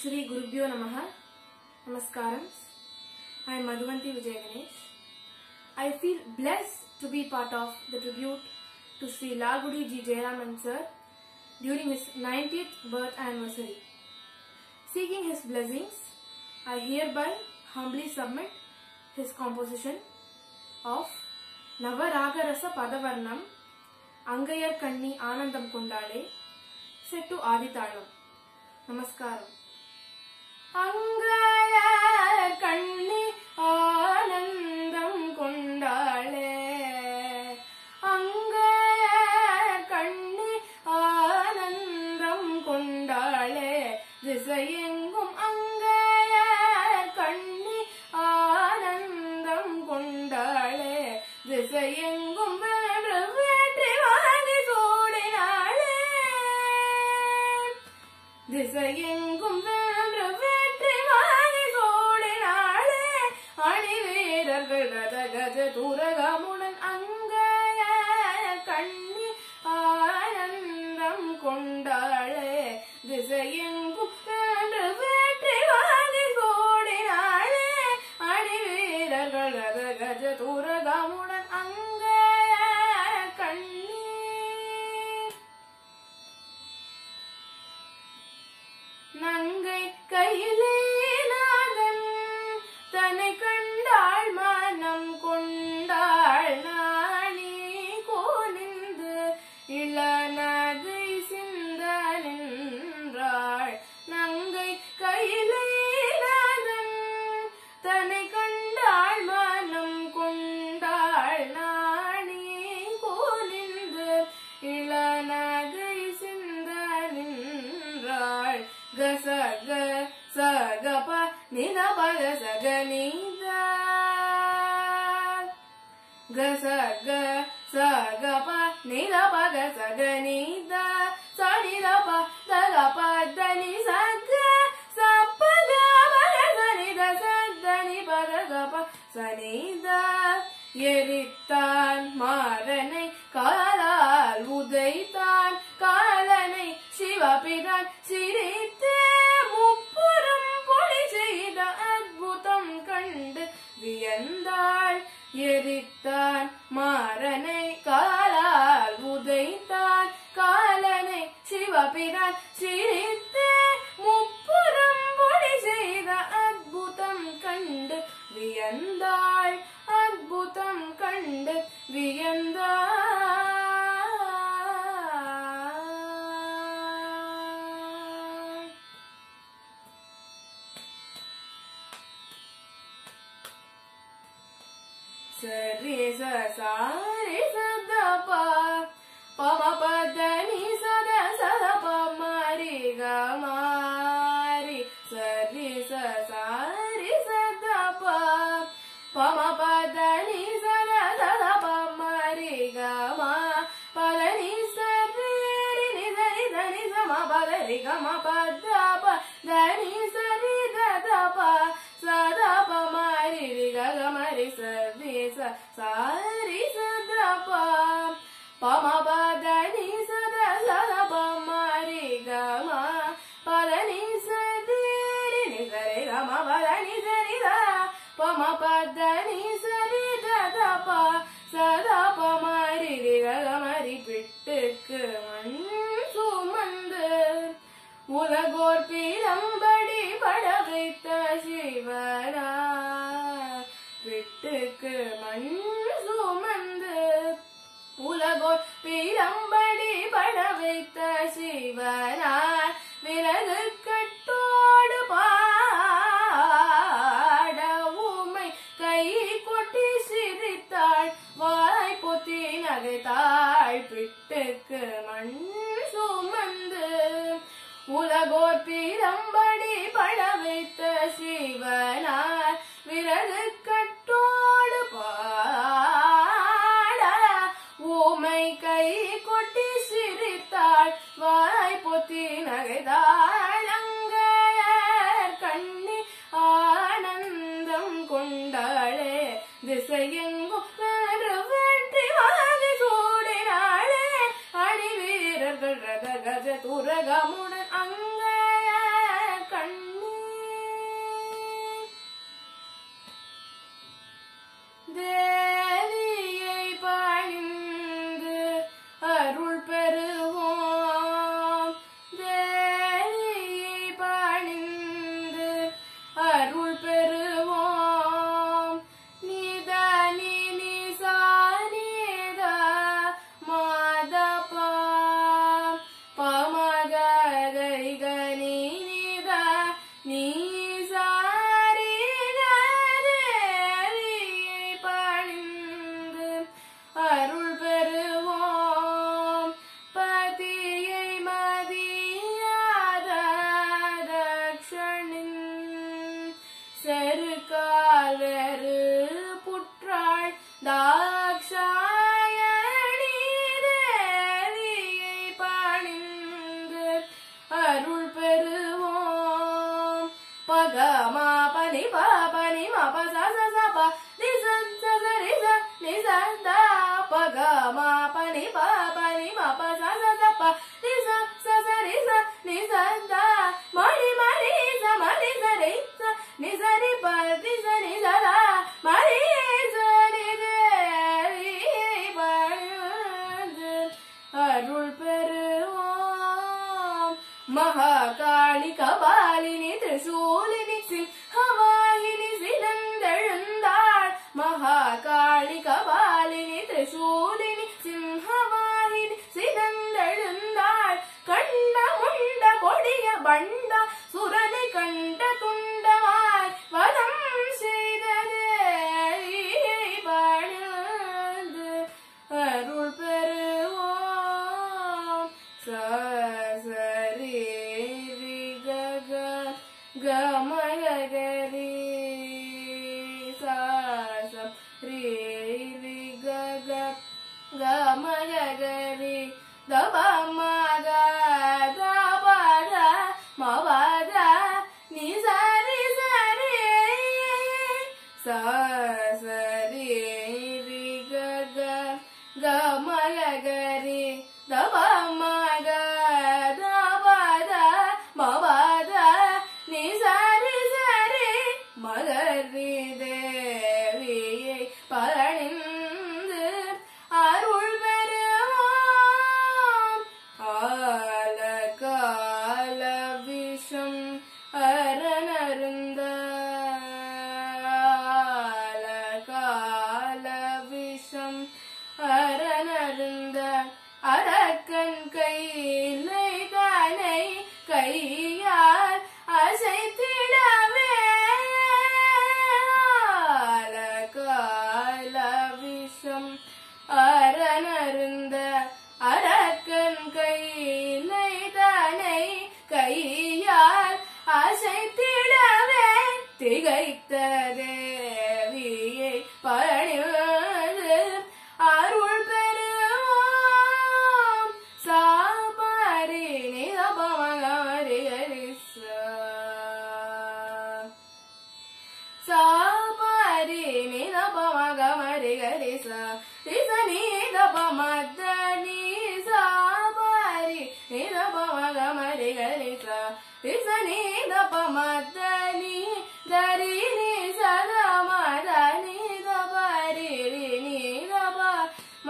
श्री गुरभ्यो नम नमस्कार I'm Madhuvanti Vijay Ganesh I feel blessed to be part of the tribute to Shri Lalgudi ji Jayaram sir during his ninety birth anniversary seeking his blessing I hereby humbly submit his composition of नवरागरस पदवर्णम अंगयर कणी आनंदम कुंडाड़े से आदिता नमस्कार அங்காய கண்ணி ரத கஜ கண்ணி ஆனந்தம் கொண்டாளே. திசையெங்கும் வென்று வெற்றி வாங்கி சூடினாளே அணி வீரர்கள் ரத கஜ துரகமுடன் அங்காய கண்ணி. நங்கை கையிலே நாதன் தன்னை நிதபக சக நீத கசக சகப நிதபக சக நீத சனிதப தகப தனி சக சப்பக பக சனித சத்தனி பத கப சனித எரித்தான் மாறனை காலால் உதைத்தான் காலனை சிவபிரான் சிரித்து சிவபிரான் சிரித்து முப்புறம் பொடி செய்த அற்புதம் கண்டு வியந்தாள். அற்புதம் கண்டு வியந்தாள். சரி ச sa கொட்டி சிரித்தாள் வாய் பொத்தி நகைத்தாள். பிட்டுக்கு மண் சுமந்து உலகோர் பீரம்படி பட வைத்த சிவனாய் ga ma pa ni pa pa ni ma pa sa sa sa pa ni sa sa sa ni sa ni sa da pa ga ma pa ni pa pa ni ma pa sa sa sa pa ni sa sa sa ni sa ni sa da ma ni ma ni sa ma ni sa ni sa ni sa ni pa ni sa ni sa da ma ni sa ni de ri pa ni da. Arul Peru Mahakali ಕಬಾಲಿನಿ ತ್ರಿಶೂಲಿ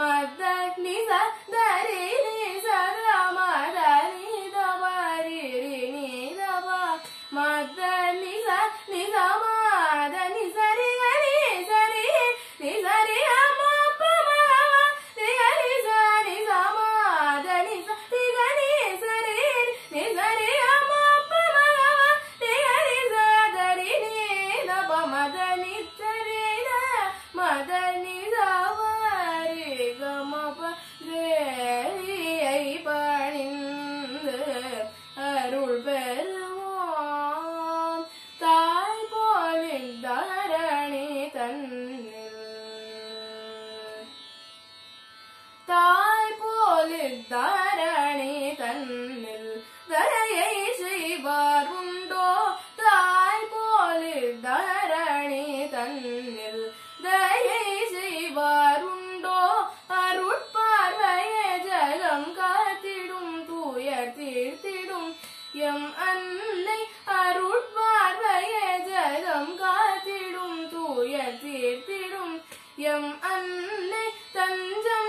my back, Nature, the yang tận tan